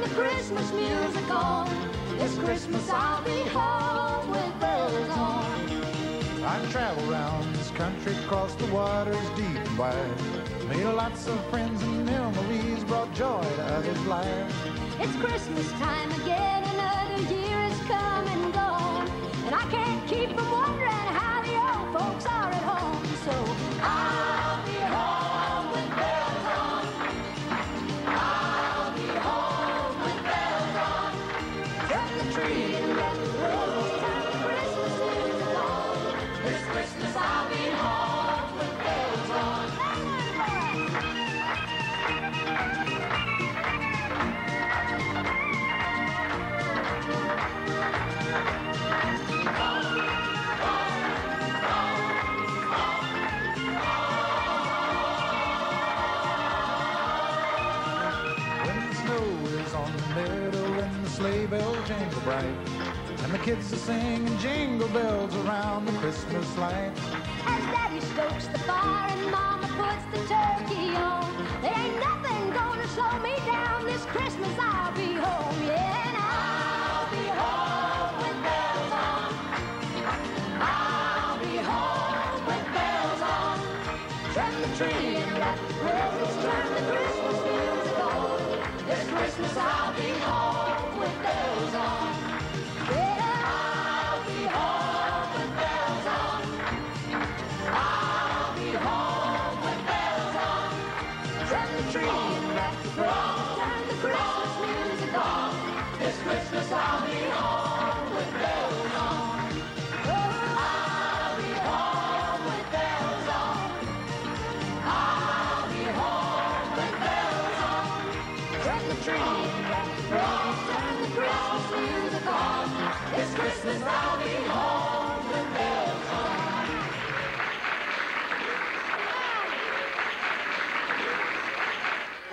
the Christmas music on. This Christmas I'll be home with bells on. I travel around this country, across the waters deep and wide. Made lots of friends and memories, brought joy to others' lives. It's Christmas time again, another year is come and gone. And I can't keep from kids are singing jingle bells around the Christmas lights. As Daddy stokes the fire and Mama puts the turkey on. There ain't nothing gonna slow me down this Christmas. I'll be home, yeah, and I'll be home with bells on. I'll be home with bells on. Trim the tree and wrap the presents, turn the Christmas music on. This Christmas I'll be home with bells on. The tree the the Christmas music on. This Christmas I'll be home bells I'll be home bells. I'll be home bells the tree the the Christmas music on. This Christmas I'll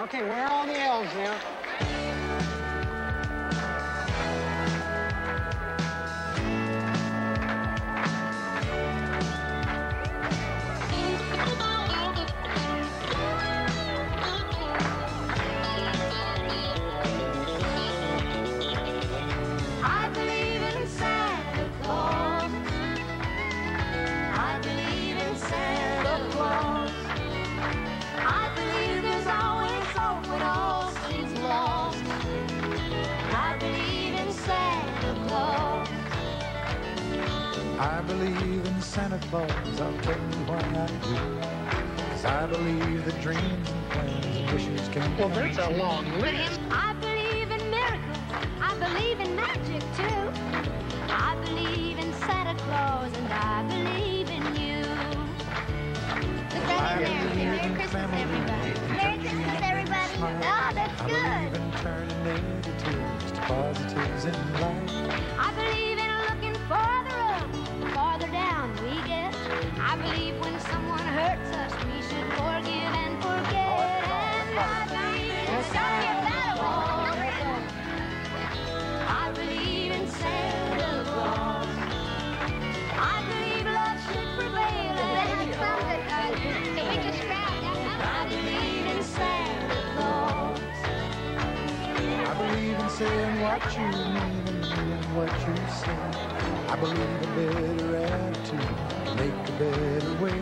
Okay, where are all the elves now? Santa Claus, I'll tell you why I do. Cause I believe that dreams and plans and wishes can be Well, that's a long list. I believe in miracles. I believe in magic too. I believe in Santa Claus and I believe in you. Look I that in there. believe Merry Christmas, family everybody. Merry Christmas, everybody. smile. Oh, that's I good. believe in turning negatives to positives in life. Saying what you mean and what you say. I believe a better attitude make a better way.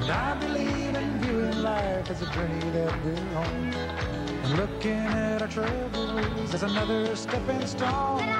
And I believe in viewing life as a journey that we're on. And looking at our troubles as another stepping stone.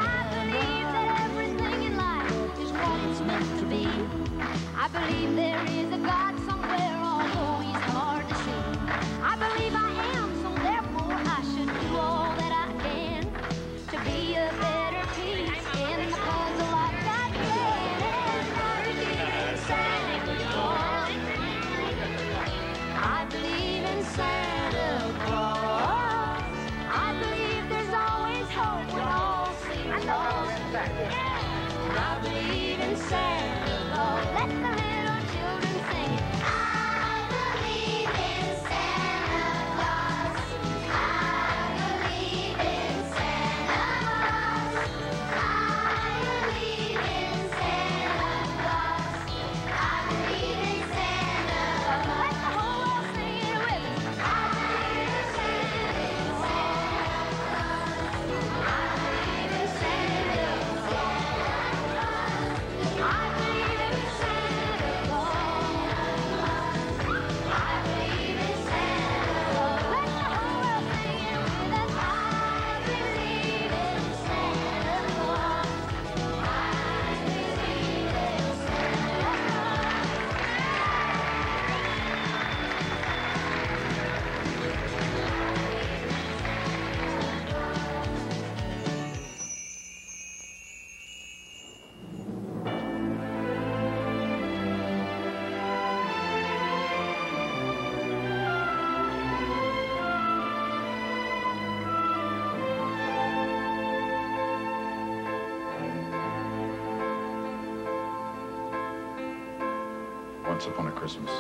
once upon a Christmas,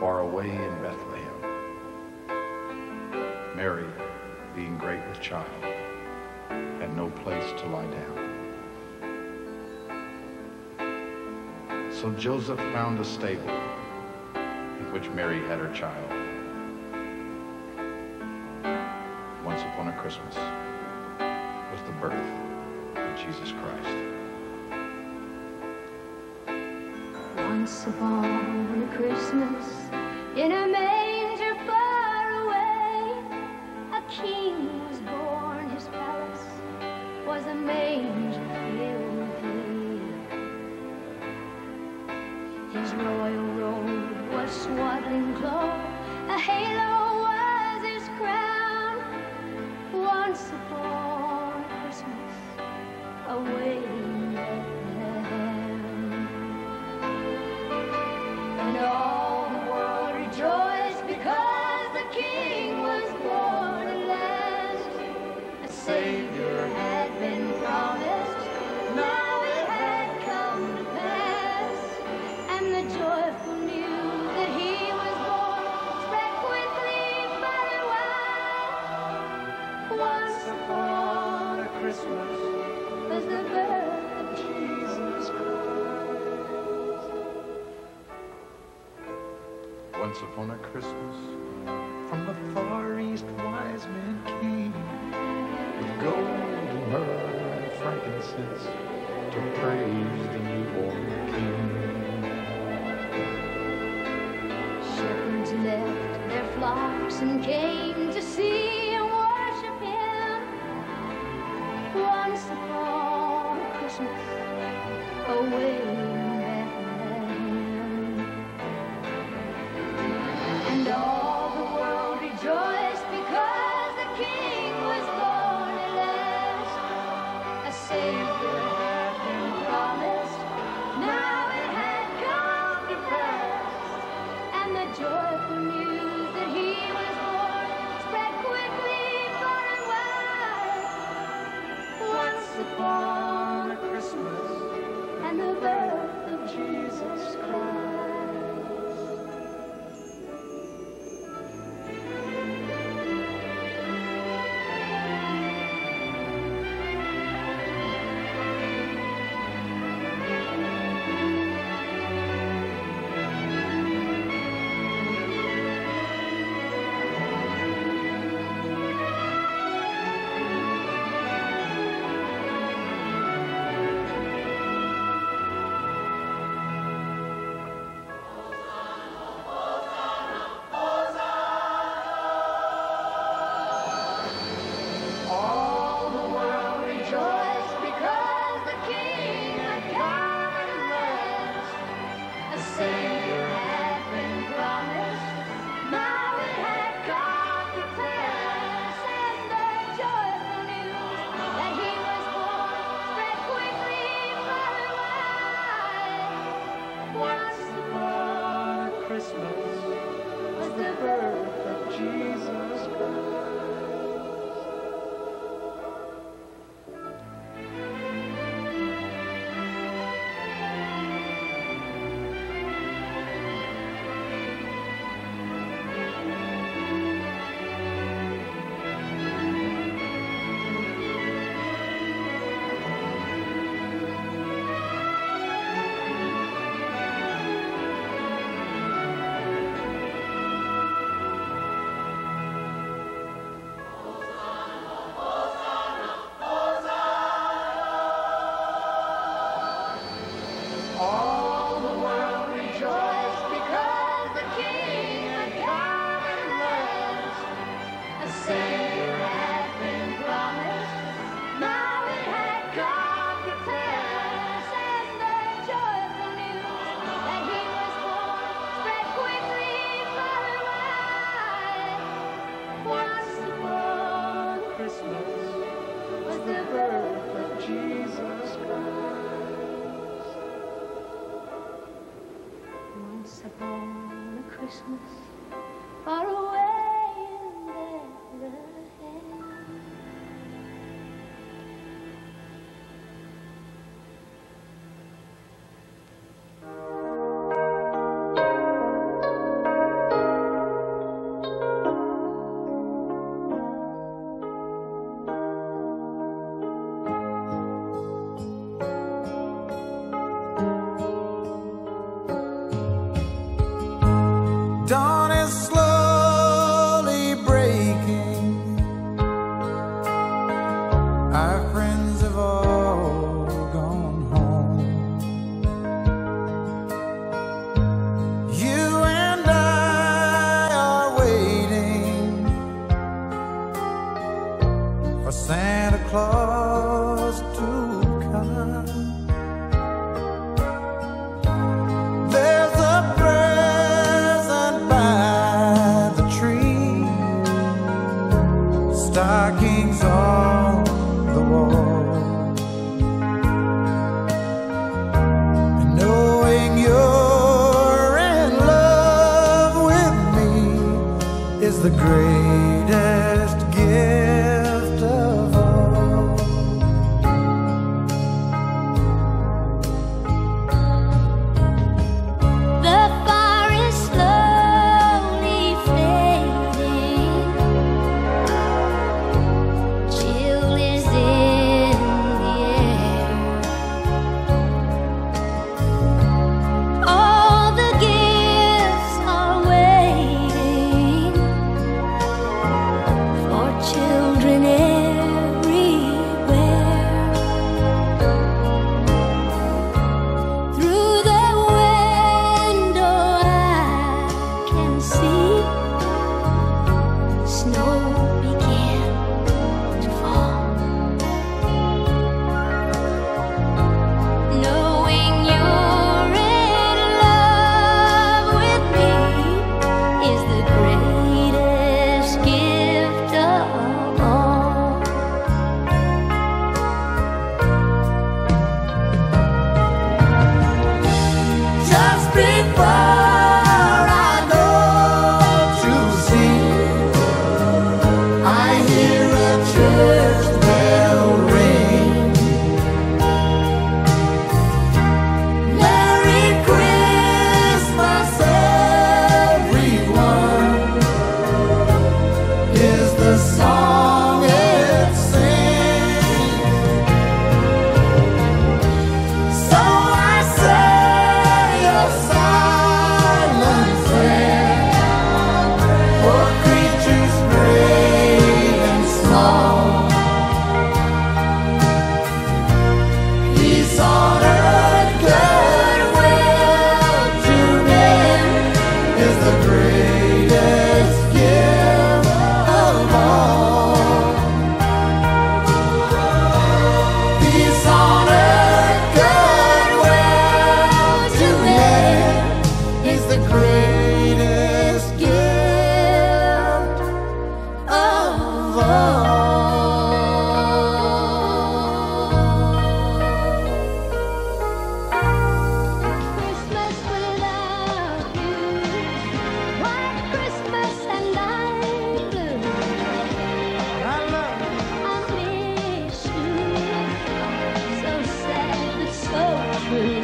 far away in Bethlehem, Mary, being great with child, had no place to lie down. So Joseph found a stable in which Mary had her child. Once upon a Christmas. swaddling cloth, a halo was his crown. Once upon Christmas, awaiting Bethlehem. And all thousand came to see and worship him once upon Christmas. upon a Christmas far away. True.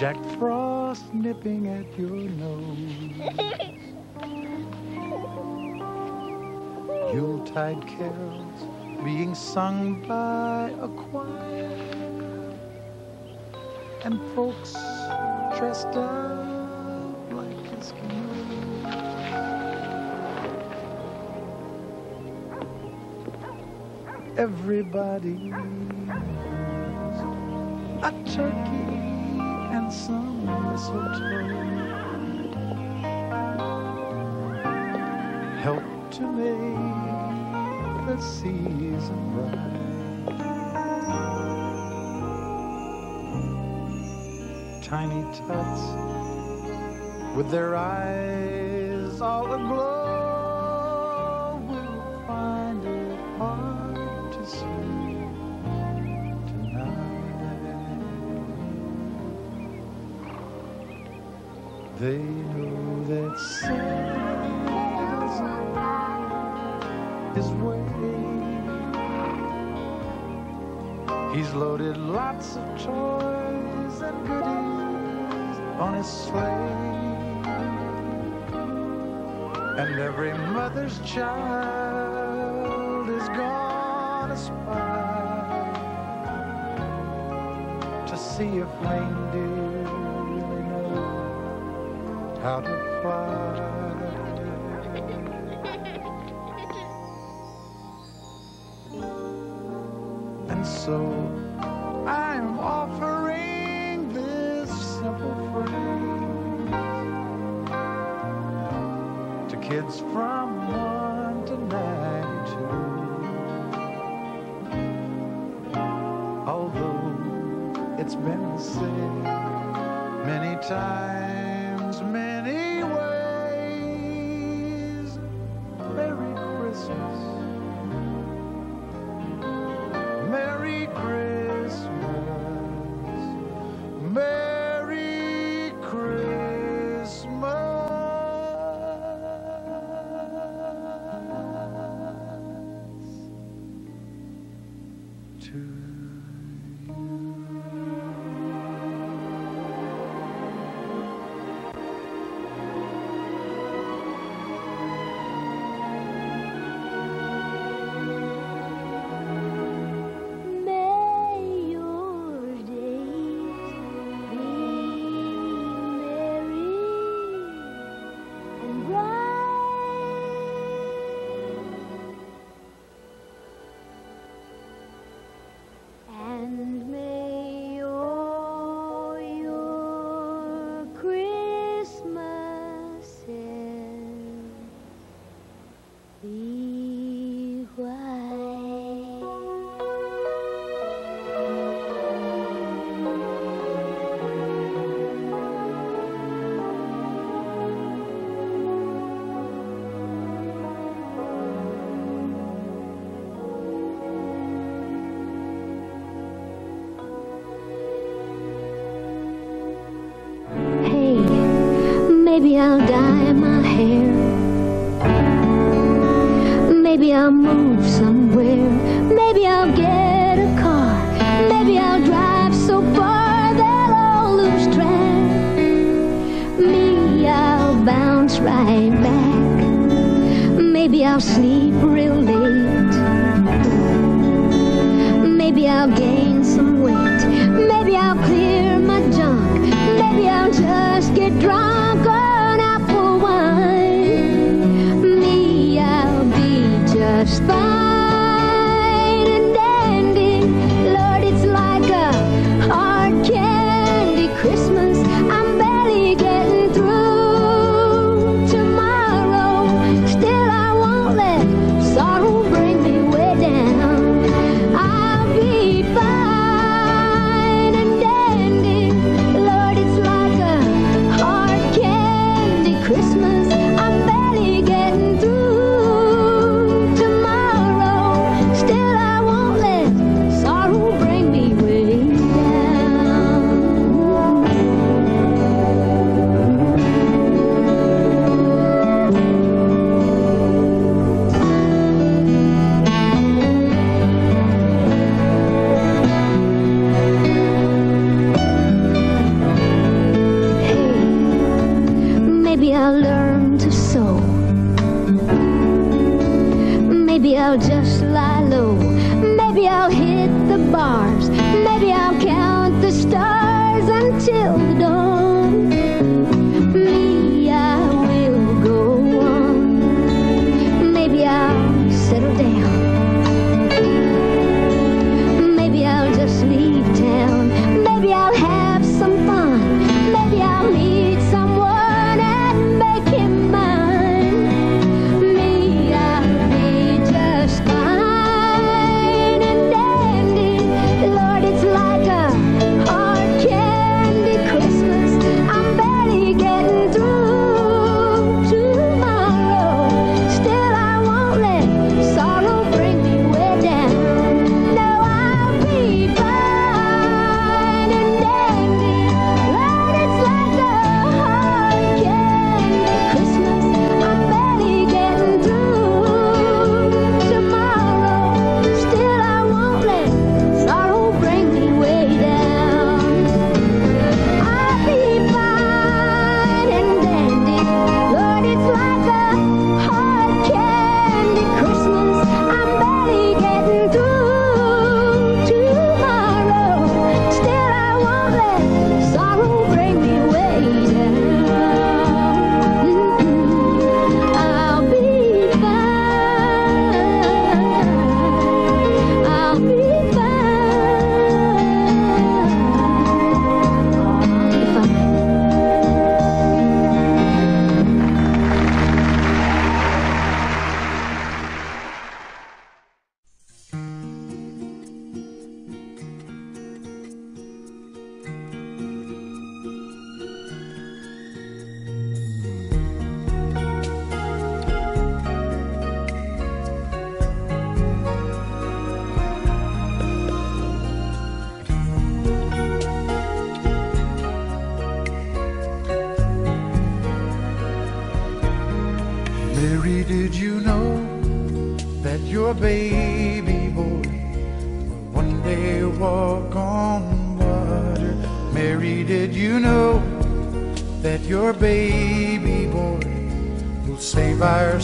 Jack Frost nipping at your nose. Yuletide carols being sung by a choir. And folks dressed up like Eskimos. Everybody a turkey help to make the season bright. Tiny tots with their eyes all aglow They know that on his way. He's loaded lots of toys and goodies on his sleigh. And every mother's child is gonna spy to see if reindeer how to fly. And so I'm offering this simple phrase to kids from one to ninety-two. Although it's been said many times, many I'll die.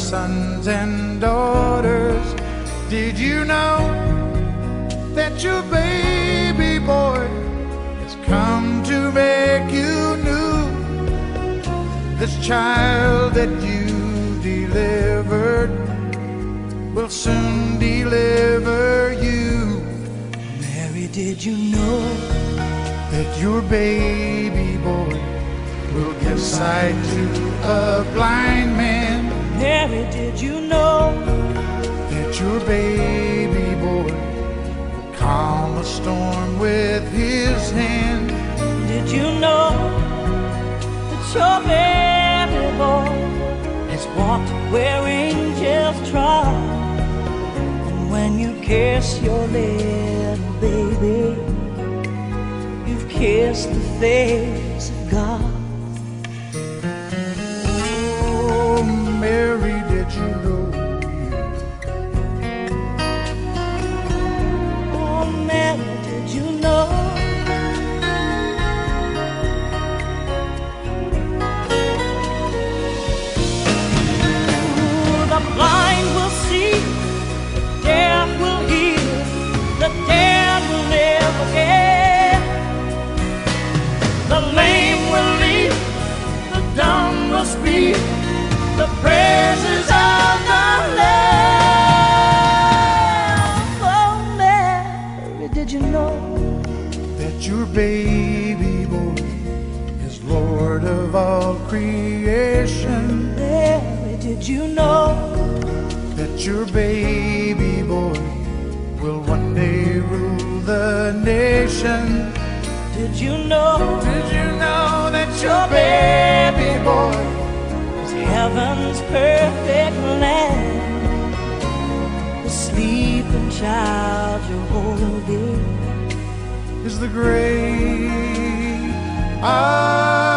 sons and daughters. Did you know that your baby boy has come to make you new? This child that you delivered will soon deliver you. Mary, did you know that your baby boy will give sight to a blind man? Mary, did you know that your baby boy will calm a storm with his hand? Did you know that your baby boy has walked where angels trod? And when you kiss your little baby, you've kissed the face of God. Oh, Mary. Baby boy will one day rule the nation? Did you know? Did you know that your baby boy is heaven's perfect land? The sleeping child you're holding is the great I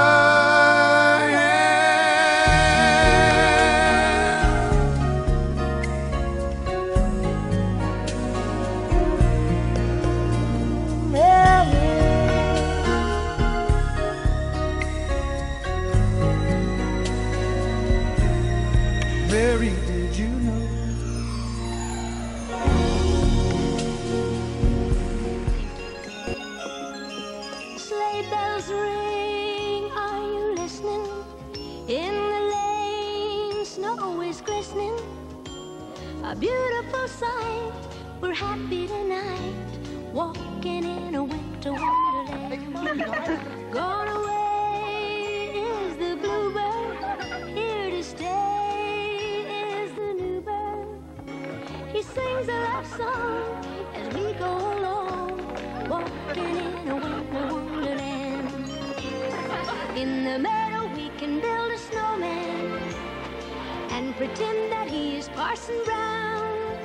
pretend that he is Parson Brown.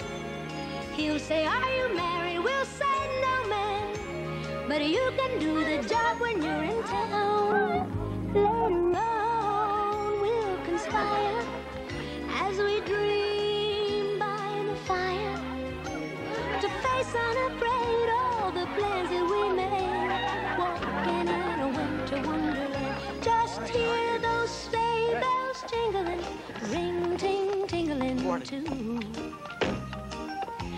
He'll say, Are you married? We'll say, No, man. But you can do the job when you're in town. Later on, we'll conspire as we dream by the fire to face unafraid all the plans that we made. Walking in a winter wonderland, just hear those sleigh bells jingling, ring ting tingling too.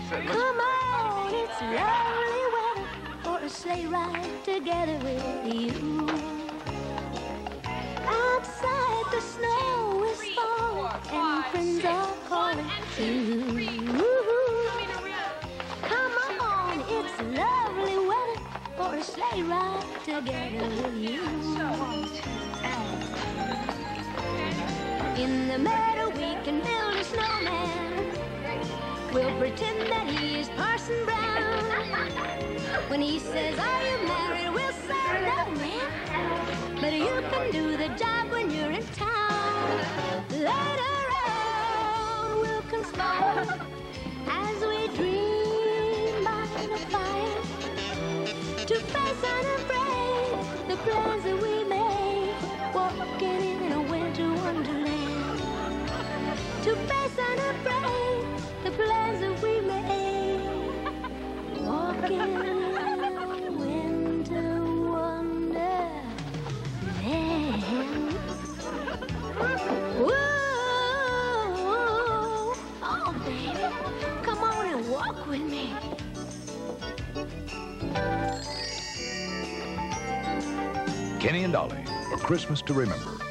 Come on, it's lovely weather for a sleigh ride together with you. Outside the snow is falling and friends are calling too. Come on, it's lovely weather for a sleigh ride together with you. In the meadow we can build a snowman. We'll pretend that he is Parson Brown. When he says, Are you married? We'll say, No, man. But you can do the job when you're in town. Later on, we'll conspire as we dream by the fire to face unafraid the plans that we made. Walking Kenny and Dolly, A Christmas to Remember.